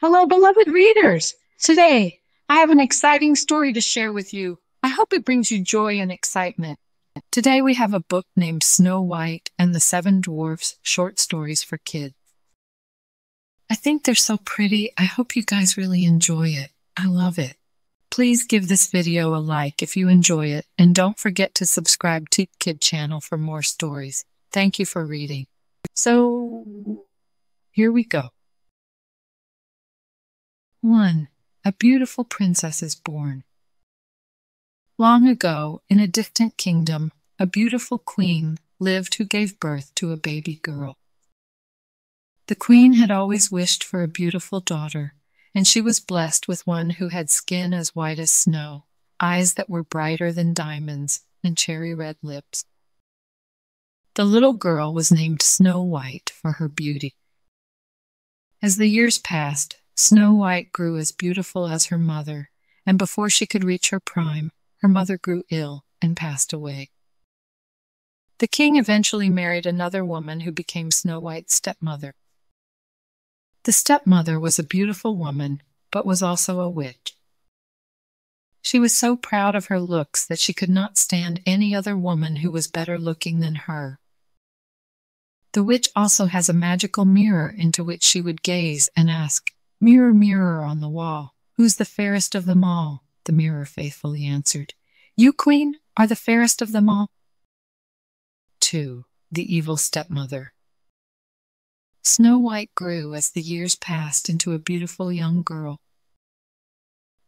Hello, beloved readers. Today, I have an exciting story to share with you. I hope it brings you joy and excitement. Today, we have a book named Snow White and the Seven Dwarfs Short Stories for Kids. I think they're so pretty. I hope you guys really enjoy it. I love it. Please give this video a like if you enjoy it, and don't forget to subscribe to Kid channel for more stories. Thank you for reading. So, here we go. 1. A beautiful princess is born. Long ago, in a distant kingdom, a beautiful queen lived who gave birth to a baby girl. The queen had always wished for a beautiful daughter, and she was blessed with one who had skin as white as snow, eyes that were brighter than diamonds, and cherry red lips. The little girl was named Snow White for her beauty. As the years passed, Snow White grew as beautiful as her mother, and before she could reach her prime, her mother grew ill and passed away. The king eventually married another woman who became Snow White's stepmother. The stepmother was a beautiful woman, but was also a witch. She was so proud of her looks that she could not stand any other woman who was better looking than her. The witch also has a magical mirror into which she would gaze and ask, Mirror, mirror on the wall, who's the fairest of them all? The mirror faithfully answered, You, queen, are the fairest of them all. 2. The Evil Stepmother Snow White grew as the years passed into a beautiful young girl.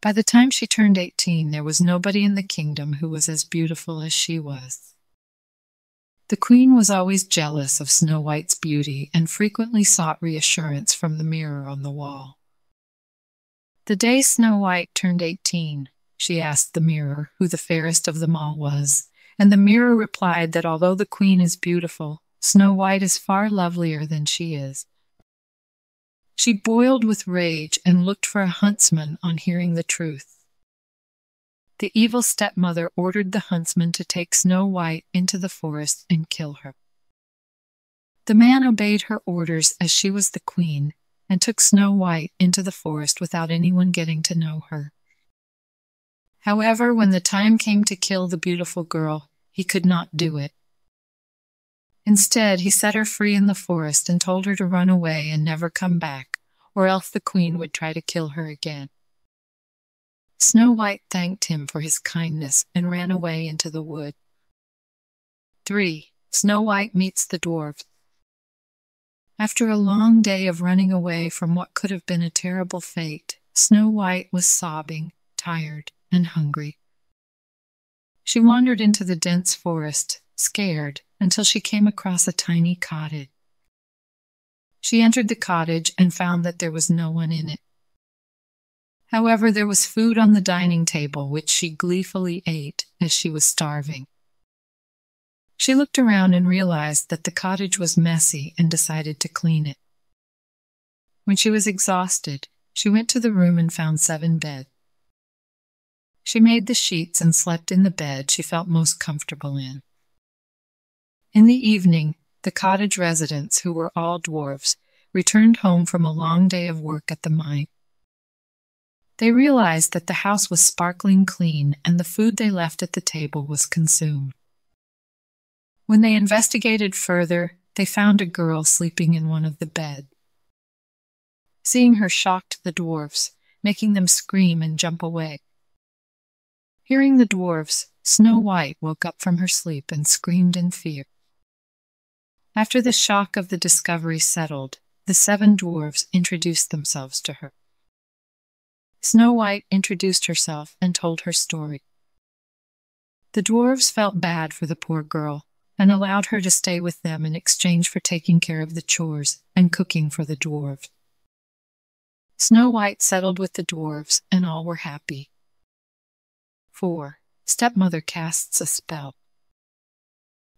By the time she turned 18, there was nobody in the kingdom who was as beautiful as she was. The queen was always jealous of Snow White's beauty and frequently sought reassurance from the mirror on the wall. The day Snow White turned 18, she asked the mirror who the fairest of them all was, and the mirror replied that although the queen is beautiful, Snow White is far lovelier than she is. She boiled with rage and looked for a huntsman on hearing the truth. The evil stepmother ordered the huntsman to take Snow White into the forest and kill her. The man obeyed her orders as she was the queen and took Snow White into the forest without anyone getting to know her. However, when the time came to kill the beautiful girl, he could not do it. Instead, he set her free in the forest and told her to run away and never come back, or else the queen would try to kill her again. Snow White thanked him for his kindness and ran away into the wood. 3. Snow White meets the dwarfs. After a long day of running away from what could have been a terrible fate, Snow White was sobbing, tired, and hungry. She wandered into the dense forest, scared, until she came across a tiny cottage. She entered the cottage and found that there was no one in it. However, there was food on the dining table, which she gleefully ate as she was starving. She looked around and realized that the cottage was messy and decided to clean it. When she was exhausted, she went to the room and found seven beds. She made the sheets and slept in the bed she felt most comfortable in. In the evening, the cottage residents, who were all dwarfs, returned home from a long day of work at the mine. They realized that the house was sparkling clean and the food they left at the table was consumed. When they investigated further, they found a girl sleeping in one of the beds. Seeing her shocked the dwarfs, making them scream and jump away. Hearing the dwarfs, Snow White woke up from her sleep and screamed in fear. After the shock of the discovery settled, the seven dwarfs introduced themselves to her. Snow White introduced herself and told her story. The dwarfs felt bad for the poor girl and allowed her to stay with them in exchange for taking care of the chores and cooking for the dwarfs. Snow White settled with the dwarfs and all were happy. 4. Stepmother casts a spell.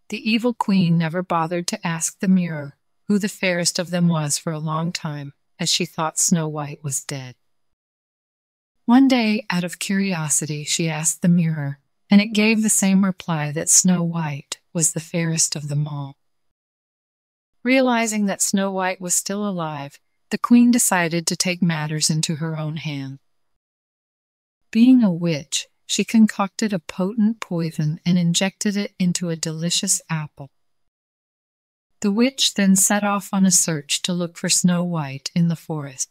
The evil queen never bothered to ask the mirror who the fairest of them was for a long time, as she thought Snow White was dead. One day, out of curiosity, she asked the mirror, and it gave the same reply that Snow White was the fairest of them all. Realizing that Snow White was still alive, the queen decided to take matters into her own hands. Being a witch, she concocted a potent poison and injected it into a delicious apple. The witch then set off on a search to look for Snow White in the forest.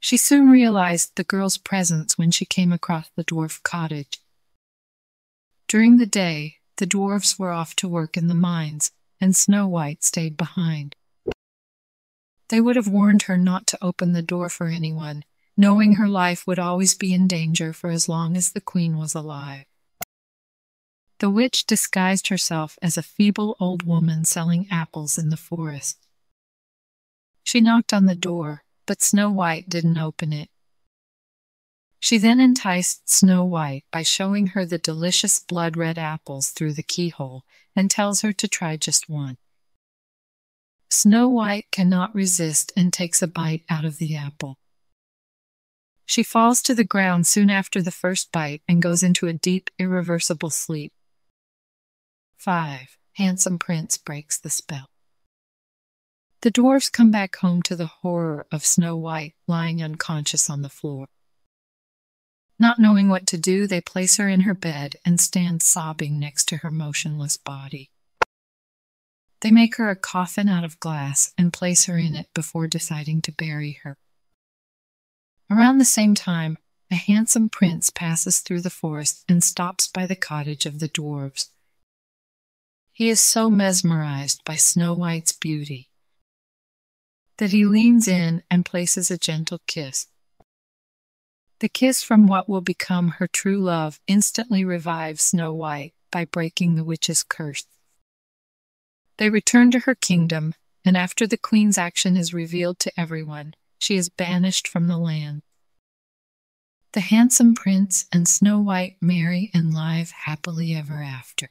She soon realized the girl's presence when she came across the dwarf cottage. During the day, the dwarfs were off to work in the mines, and Snow White stayed behind. They would have warned her not to open the door for anyone, knowing her life would always be in danger for as long as the queen was alive. The witch disguised herself as a feeble old woman selling apples in the forest. She knocked on the door, but Snow White didn't open it. She then enticed Snow White by showing her the delicious blood red apples through the keyhole and tells her to try just one. Snow White cannot resist and takes a bite out of the apple. She falls to the ground soon after the first bite and goes into a deep, irreversible sleep. 5. Handsome Prince breaks the spell. The dwarfs come back home to the horror of Snow White lying unconscious on the floor. Not knowing what to do, they place her in her bed and stand sobbing next to her motionless body. They make her a coffin out of glass and place her in it before deciding to bury her. Around the same time, a handsome prince passes through the forest and stops by the cottage of the dwarfs. He is so mesmerized by Snow White's beauty that he leans in and places a gentle kiss. The kiss from what will become her true love instantly revives Snow White by breaking the witch's curse. They return to her kingdom, and after the queen's action is revealed to everyone, she is banished from the land. The handsome prince and Snow White marry and live happily ever after.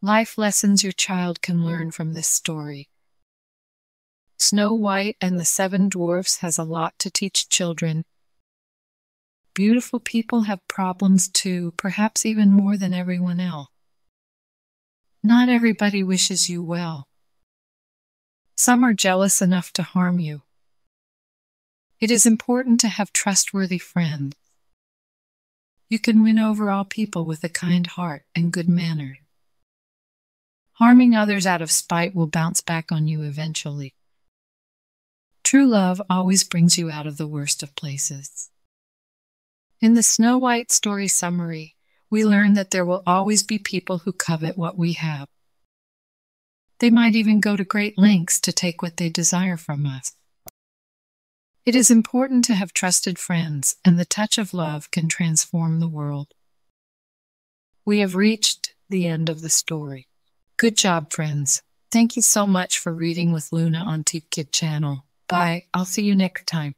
Life lessons your child can learn from this story. Snow White and the Seven Dwarfs has a lot to teach children. Beautiful people have problems too, perhaps even more than everyone else. Not everybody wishes you well. Some are jealous enough to harm you. It is important to have trustworthy friends. You can win over all people with a kind heart and good manners. Harming others out of spite will bounce back on you eventually. True love always brings you out of the worst of places. In the Snow White story summary, we learn that there will always be people who covet what we have. They might even go to great lengths to take what they desire from us. It is important to have trusted friends, and the touch of love can transform the world. We have reached the end of the story. Good job, friends. Thank you so much for reading with Luna on Teep Kid channel. Bye. I'll see you next time.